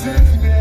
sent me